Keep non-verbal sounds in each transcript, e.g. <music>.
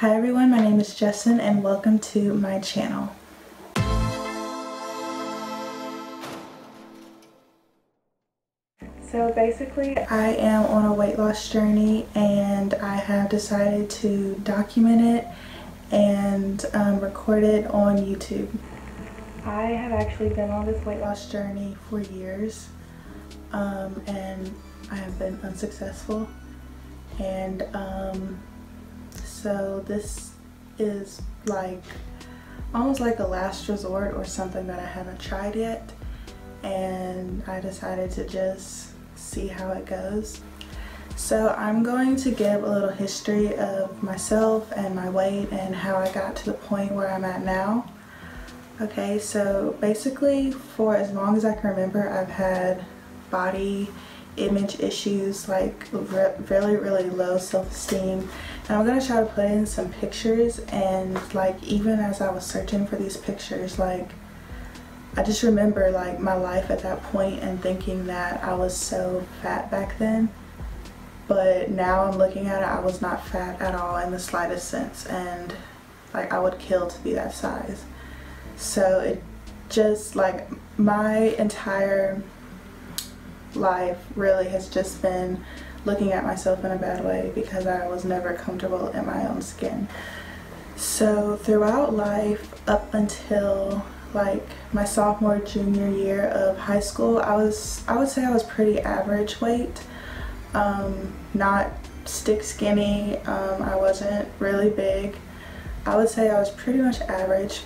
Hi everyone, my name is Justyn and welcome to my channel. So basically I am on a weight loss journey and I have decided to document it and um, record it on YouTube. I have actually been on this weight loss journey for years um, and I have been unsuccessful and um, so this is like almost like a last resort or something that I haven't tried yet and I decided to just see how it goes. So I'm going to give a little history of myself and my weight and how I got to the point where I'm at now. Okay, so basically for as long as I can remember I've had body image issues like really really low self-esteem and I'm gonna try to put in some pictures and like even as I was searching for these pictures like I just remember like my life at that point and thinking that I was so fat back then. But now I'm looking at it I was not fat at all in the slightest sense and like I would kill to be that size. So it just like my entire life really has just been looking at myself in a bad way because I was never comfortable in my own skin. So throughout life up until like my sophomore junior year of high school I was I would say I was pretty average weight um, not stick skinny um, I wasn't really big. I would say I was pretty much average.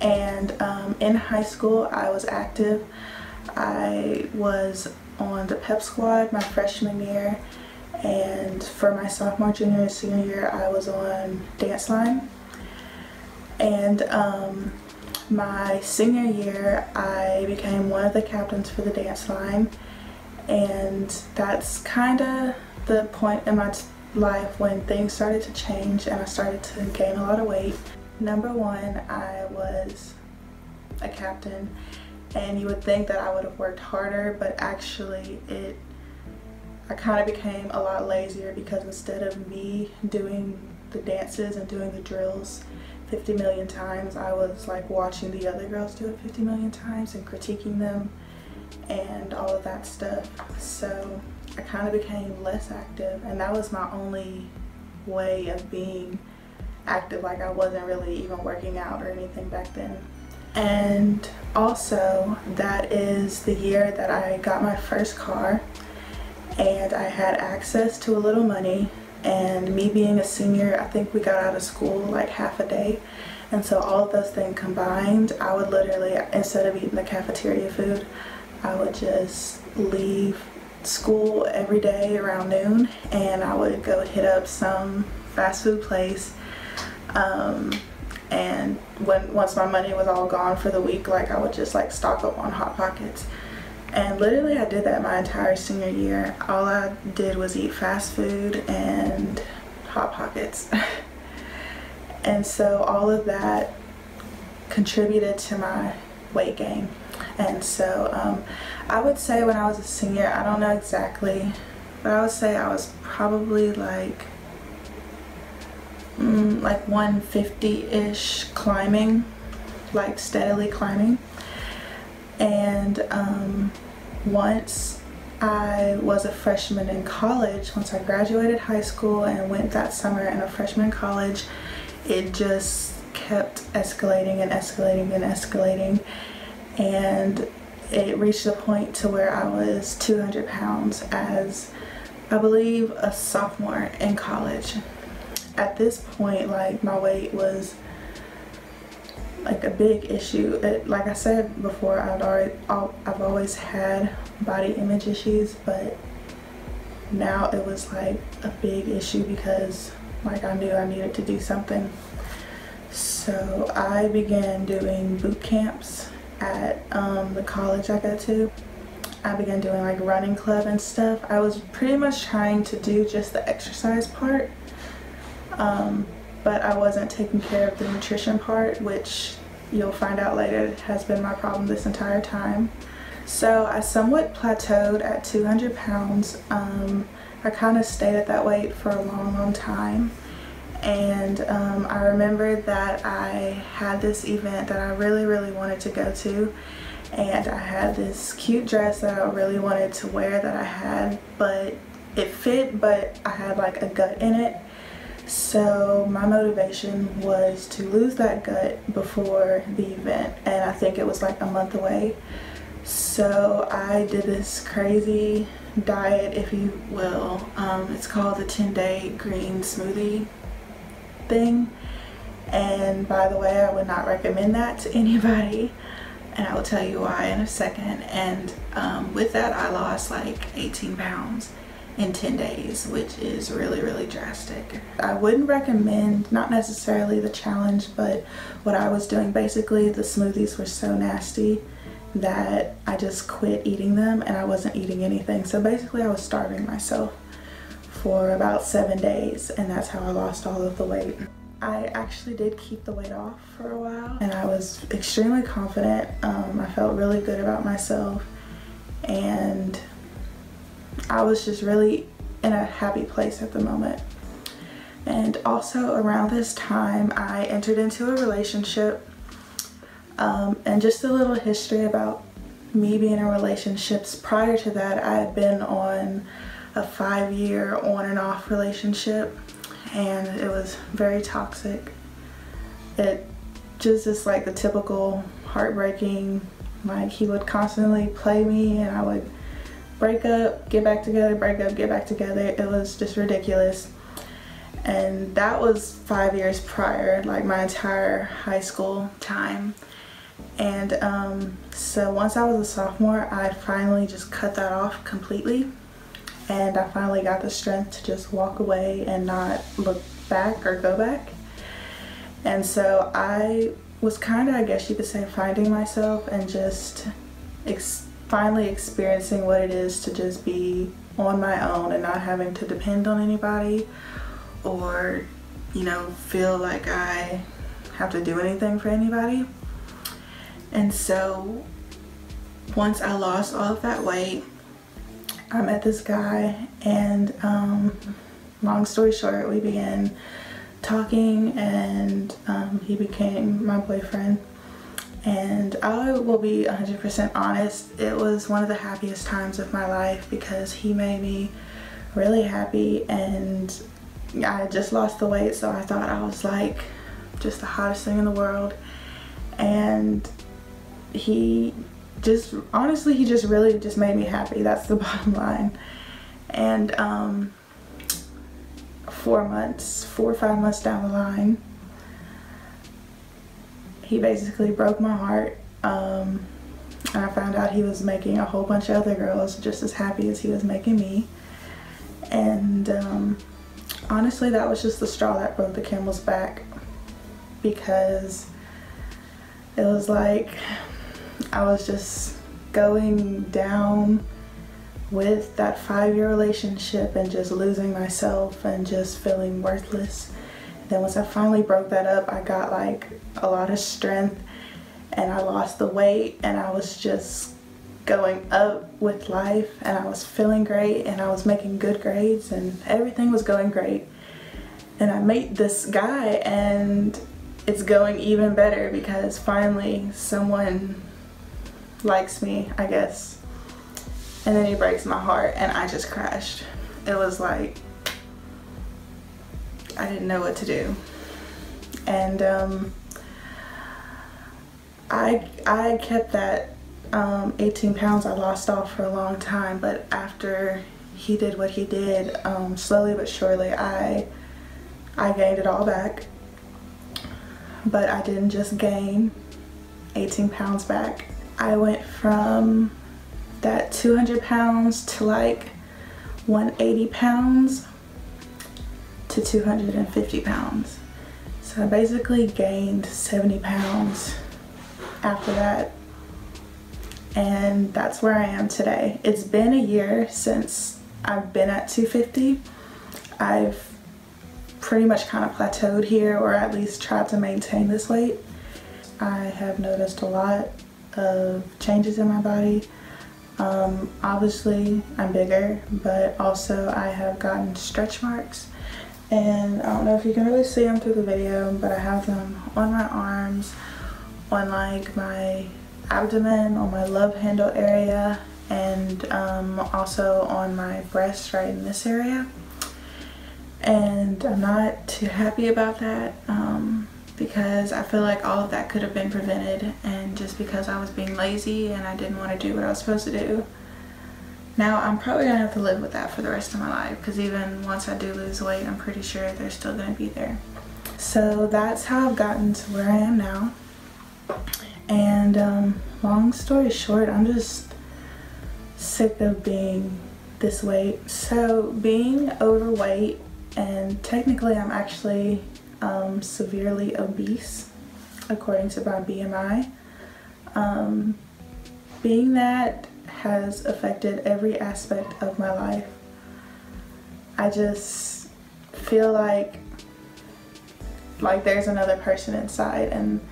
And um, in high school I was active. I was on the pep squad my freshman year and for my sophomore junior and senior year I was on dance line and um, my senior year I became one of the captains for the dance line and that's kind of the point in my life when things started to change and I started to gain a lot of weight. Number one, I was a captain and you would think that I would have worked harder but actually it I kind of became a lot lazier because instead of me doing the dances and doing the drills 50 million times I was like watching the other girls do it 50 million times and critiquing them and all of that stuff. So I kind of became less active and that was my only way of being active. Like I wasn't really even working out or anything back then and also that is the year that I got my first car. And I had access to a little money. And me being a senior I think we got out of school like half a day. And so all of those things combined I would literally instead of eating the cafeteria food I would just leave school every day around noon. And I would go hit up some fast food place. Um, and when once my money was all gone for the week like I would just like stock up on Hot Pockets. And literally I did that my entire senior year. All I did was eat fast food and Hot Pockets. <laughs> And so all of that contributed to my weight gain. And so um, I would say when I was a senior I don't know exactly but I would say I was probably like mm, like 150-ish climbing, like steadily climbing. And um, once I was a freshman in college, once I graduated high school and went that summer in a freshman college, it just kept escalating and escalating and escalating. And it reached a point to where I was 200 pounds as I believe a sophomore in college at this point like my weight was like a big issue. It, like I said before I've already I've always had body image issues but now it was like a big issue because like I knew I needed to do something. So I began doing boot camps at um, the college I go to. I began doing like running club and stuff. I was pretty much trying to do just the exercise part um, but I wasn't taking care of the nutrition part, which you'll find out later has been my problem this entire time. So I somewhat plateaued at 200 pounds. Um, I kind of stayed at that weight for a long, long time. and um, I remember that I had this event that I really really wanted to go to and I had this cute dress that I really wanted to wear that I had but it fit but I had like a gut in it so my motivation was to lose that gut before the event and I think it was like a month away. So I did this crazy diet if you will. Um, it's called the 10 day green smoothie thing. And by the way I would not recommend that to <laughs> anybody and I will tell you why in a second. And um, with that I lost like 18 pounds in 10 days which is really really drastic. I wouldn't recommend not necessarily the challenge but what I was doing basically the smoothies were so nasty that I just quit eating them and I wasn't eating anything so basically I was starving myself for about seven days and that's how I lost all of the weight. I actually did keep the weight off for a while and I was extremely confident. Um, I felt really good about myself and I was just really in a happy place at the moment. And also around this time I entered into a relationship um, and just a little history about me being in relationships. Prior to that I had been on a five year on and off relationship and it was very toxic. It just is like the typical heartbreaking, like he would constantly play me and I would break up, get back together, break up, get back together. It was just ridiculous. And that was five years prior, like my entire high school time. And um, so once I was a sophomore, I finally just cut that off completely and I finally got the strength to just walk away and not look back or go back. And so I was kind of, I guess you could say, finding myself and just finally experiencing what it is to just be on my own and not having to depend on anybody or, you know, feel like I have to do anything for anybody. And so once I lost all of that weight, I met this guy and um, long story short we began talking and um, he became my boyfriend and I will be 100% honest it was one of the happiest times of my life because he made me really happy and I just lost the weight so I thought I was like just the hottest thing in the world. And he just honestly he just really just made me happy that's the <laughs> bottom line. And um, four months four or five months down the line he basically broke my heart um, I found out he was making a whole bunch of other girls just as happy as he was making me and um, honestly that was just the straw that broke the camel's back because it was like I was just going down with that five-year relationship and just losing myself and just feeling worthless. Then once I finally broke that up, I got like a lot of strength and I lost the weight and I was just going up with life and I was feeling great and I was making good grades and everything was going great. And I met this guy and it's going even better because finally someone likes me, I guess. And then he breaks my heart and I just crashed. It was like, I didn't know what to do. And um, I, I kept that um, 18 pounds I lost off for a long time, but after he did what he did, um, slowly but surely, I, I gained it all back. But I didn't just gain 18 pounds back. I went from that 200 pounds to like 180 pounds to 250 pounds. So I basically gained 70 pounds after that. And that's where I am today. It's been a year since I've been at 250. I've pretty much kind of plateaued here or at least tried to maintain this weight. I have noticed a lot of changes in my body. Um, obviously, I'm bigger, but also I have gotten stretch marks and I don't know if you can really see them through the video but I have them on my arms on like my abdomen on my love handle area and um, also on my breast right in this area. And I'm not too happy about that um, because I feel like all of that could have been prevented and just because I was being lazy and I didn't want to do what I was supposed to do now I'm probably gonna have to live with that for the rest of my life because even once I do lose weight I'm pretty sure they're still gonna be there. So that's how I've gotten to where I am now. And um, long story short I'm just sick of being this weight. So being overweight and technically I'm actually um, severely obese according to my BMI um, being that has affected every aspect of my life. I just feel like like there's another person inside and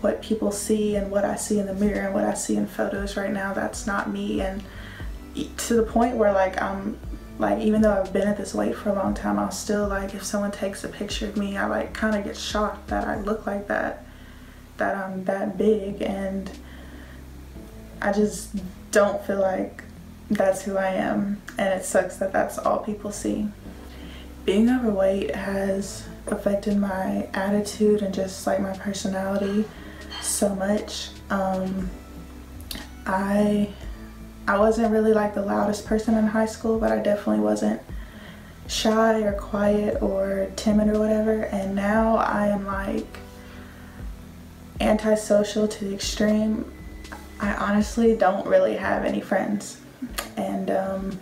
what people see and what I see in the mirror and what I see in photos right now that's not me and to the point where like I'm like even though I've been at this weight for a long time I'll still like if someone takes a picture of me I like kind of get shocked that I look like that that I'm that big and I just don't feel like that's who I am and it sucks that that's all people see. Being overweight has affected my attitude and just like my personality so much. Um, I I wasn't really like the loudest person in high school, but I definitely wasn't shy or quiet or timid or whatever. And now I am like antisocial to the extreme. I honestly don't really have any friends. And um,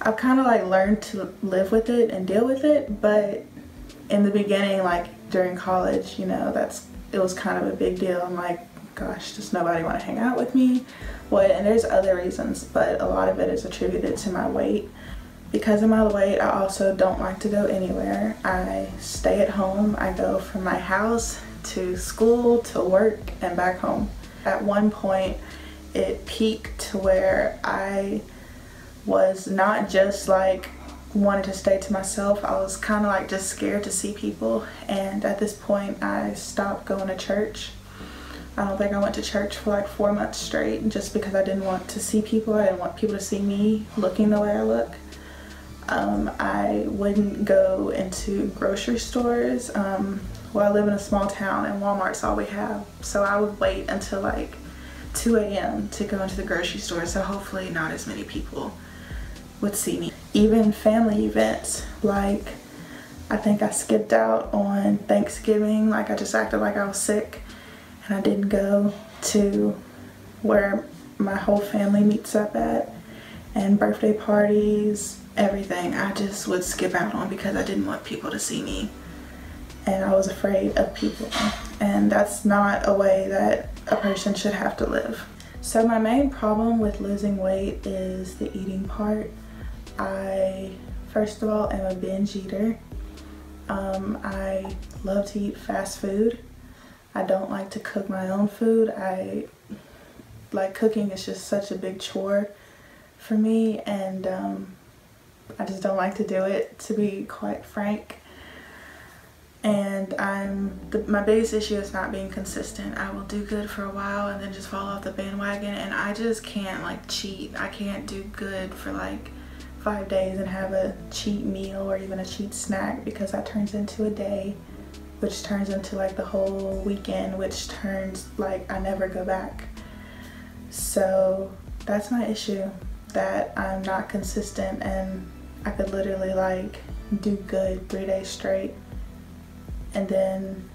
I've kind of like learned to live with it and deal with it. But in the beginning, like during college, you know, that's it was kind of a big deal. I'm like, gosh, does nobody want to hang out with me? What? And there's other reasons, but a lot of it is attributed to my weight. Because of my weight, I also don't like to go anywhere. I stay at home. I go from my house to school to work and back home. At one point it peaked to where I was not just like wanted to stay to myself I was kind of like just scared to see people. And at this point I stopped going to church. I don't think I went to church for like four months straight just because I didn't want to see people I didn't want people to see me looking the way I look. Um, I wouldn't go into grocery stores um, well, I live in a small town and Walmart's all we have. So I would wait until like 2 a.m. to go into the grocery store. So hopefully not as many people would see me. Even family events, like I think I skipped out on Thanksgiving. Like I just acted like I was sick and I didn't go to where my whole family meets up at and birthday parties, everything. I just would skip out on because I didn't want people to see me and I was afraid of people. And that's not a way that a person should have to live. So my main problem with losing weight is the eating part. I, first of all, am a binge eater. Um, I love to eat fast food. I don't like to cook my own food. I like cooking is just such a big chore for me and um, I just don't like to do it to be quite frank and I'm the, my biggest issue is not being consistent. I will do good for a while and then just fall off the bandwagon and I just can't like cheat. I can't do good for like five days and have a cheat meal or even a cheat snack because that turns into a day which turns into like the whole weekend which turns like I never go back. So that's my issue that I'm not consistent and I could literally like do good three days straight and then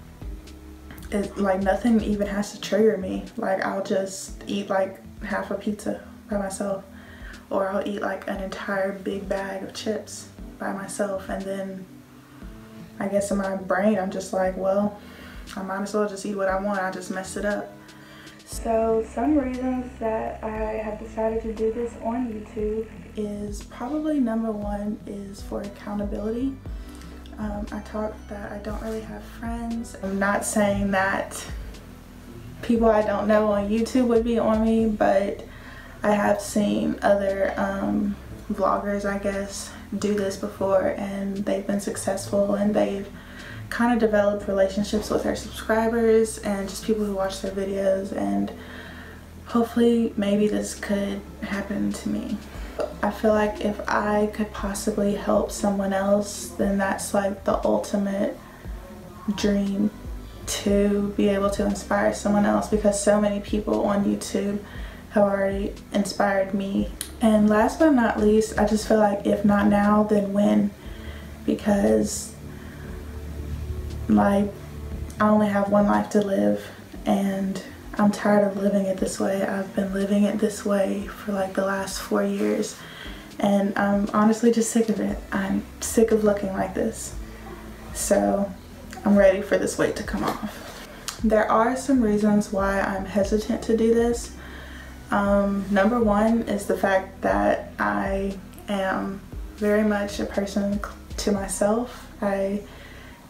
it like nothing even has to trigger me. Like I'll just eat like half a pizza by myself or I'll eat like an entire big bag of chips by myself and then I guess in my brain I'm just like well I might as well just eat what I want. I just messed it up. So some reasons that I have decided to do this on YouTube is probably number one is for accountability um, I talked that I don't really have friends. I'm not saying that people I don't know on YouTube would be on me, but I have seen other um, vloggers, I guess, do this before and they've been successful and they've kind of developed relationships with their subscribers and just people who watch their videos and hopefully maybe this could happen to me. I feel like if I could possibly help someone else then that's like the ultimate dream to be able to inspire someone else because so many people on YouTube have already inspired me. And last but not least, I just feel like if not now, then when? Because like I only have one life to live and I'm tired of living it this way. I've been living it this way for like the last four years and I'm honestly just sick of it. I'm sick of looking like this. So I'm ready for this weight to come off. There are some reasons why I'm hesitant to do this. Um, number one is the fact that I am very much a person to myself. I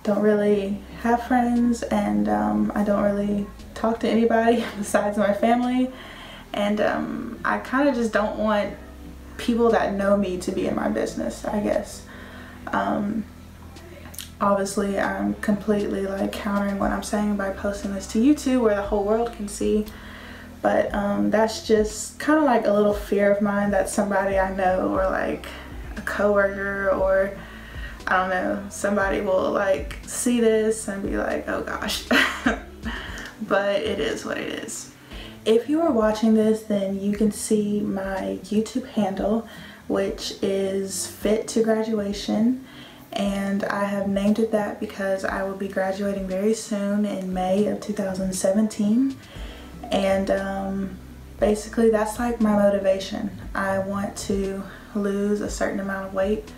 don't really have friends and um, I don't really talk to anybody <laughs> besides my family. And um, I kind of just don't want people that know me to be in my business I guess. Um, obviously I'm completely like countering what I'm saying by posting this to YouTube where the whole world can see. But um, that's just kind of like a little fear of mine that somebody I know or like a coworker or I don't know somebody will like see this and be like oh gosh <laughs> but it is what it is if you are watching this then you can see my YouTube handle which is fit to graduation and I have named it that because I will be graduating very soon in May of 2017 and um, basically that's like my motivation. I want to lose a certain amount of weight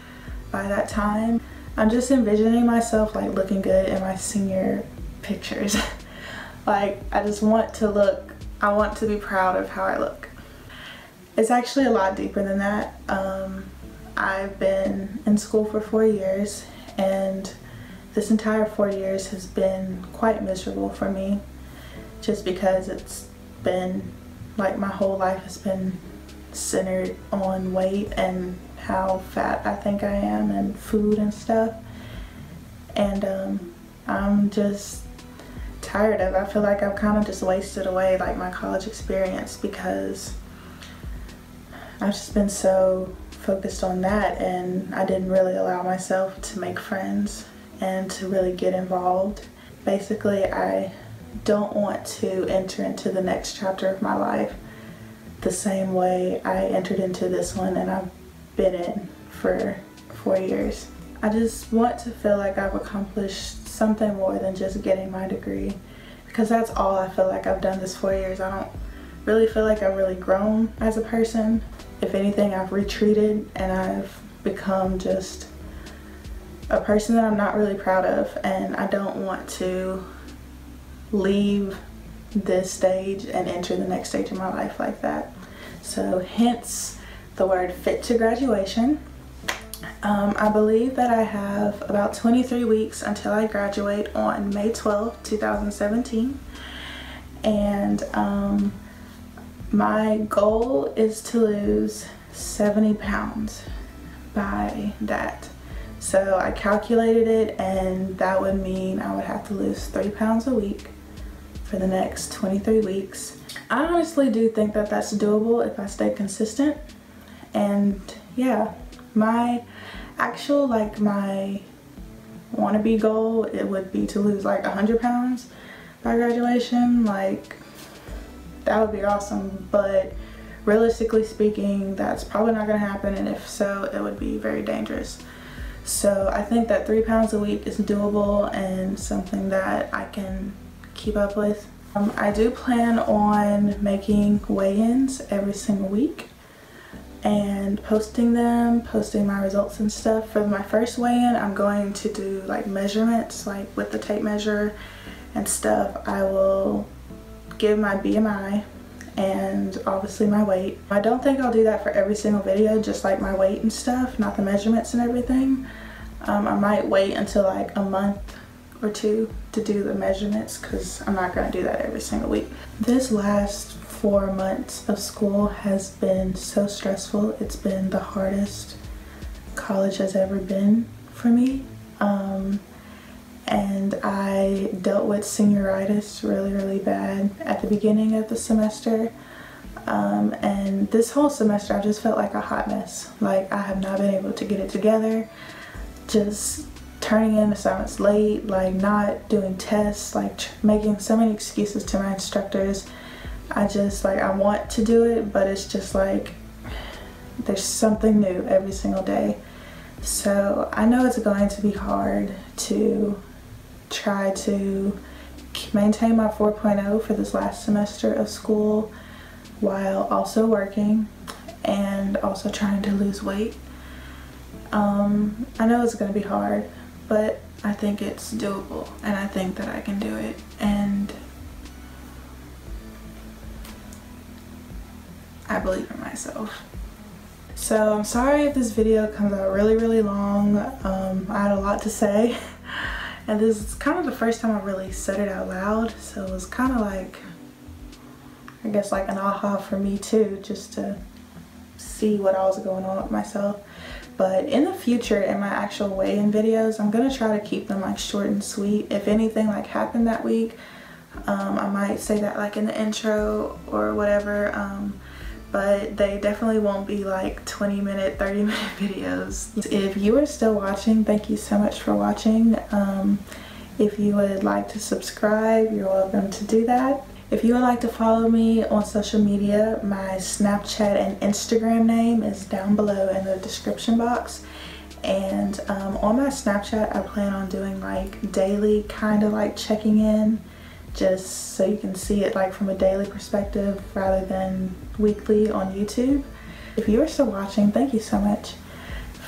by that time. I'm just envisioning myself like looking good in my senior pictures. <laughs> like I just want to look, I want to be proud of how I look. It's actually a lot deeper than that. Um, I've been in school for four years and this entire four years has been quite miserable for me just because it's been like my whole life has been centered on weight and how fat I think I am and food and stuff and um, I'm just tired of. I feel like I've kind of just wasted away like my college experience because I've just been so focused on that and I didn't really allow myself to make friends and to really get involved. Basically, I don't want to enter into the next chapter of my life the same way I entered into this one and I've been in for four years. I just want to feel like I've accomplished something more than just getting my degree because that's all I feel like I've done this four years. I don't really feel like I've really grown as a person if anything, I've retreated and I've become just a person that I'm not really proud of and I don't want to leave this stage and enter the next stage of my life like that. So hence the word fit to graduation. Um, I believe that I have about 23 weeks until I graduate on May 12, 2017. And um, my goal is to lose 70 pounds by that. So I calculated it and that would mean I would have to lose three pounds a week for the next 23 weeks. I honestly do think that that's doable if I stay consistent. And yeah, my actual, like my wannabe goal, it would be to lose like 100 pounds by graduation. Like that would be awesome but realistically speaking that's probably not to happen and if so it would be very dangerous so I think that three pounds a week is doable and something that I can keep up with. Um, I do plan on making weigh-ins every single week and posting them, posting my results and stuff. For my first weigh-in, I'm going to do like measurements, like with the tape measure and stuff. I will give my BMI and obviously my weight. I don't think I'll do that for every single video, just like my weight and stuff, not the measurements and everything. Um, I might wait until like a month or two to do the measurements because I'm not going to do that every single week. This last four months of school has been so stressful. It's been the hardest college has ever been for me. Um, and I dealt with senioritis really, really bad at the beginning of the semester. Um, and this whole semester I just felt like a hot mess. Like I have not been able to get it together. Just turning in assignments late, like not doing tests, like making so many excuses to my instructors. I just like I want to do it, but it's just like there's something new every single day. So I know it's going to be hard to try to maintain my 4.0 for this last semester of school while also working and also trying to lose weight. Um, I know it's going to be hard, but I think it's doable and I think that I can do it. And I believe in myself. So I'm sorry if this video comes out really, really long. Um, I had a lot to say. <laughs> And this is kind of the first time I really said it out loud. So it was kind of like, I guess like an aha for me too, just to see what else was going on with myself. But in the future, in my actual weigh-in videos, I'm gonna try to keep them like short and sweet. If anything like happened that week, um, I might say that like in the intro or whatever. Um, but they definitely won't be like 20 minute 30 minute <laughs> videos. If you are still watching thank you so much for watching. Um, if you would like to subscribe you're welcome to do that. If you would like to follow me on social media my snapchat and instagram name is down below in the description box. And um, on my snapchat i plan on doing like daily kind of like checking in just so you can see it like from a daily perspective rather than weekly on YouTube. If you are still watching, thank you so much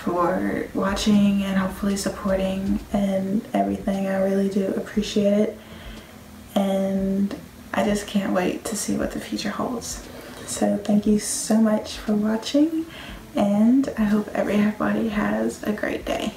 for watching and hopefully supporting and everything. I really do appreciate it. And I just can't wait to see what the future holds. So thank you so much for watching and I hope everybody has a great day.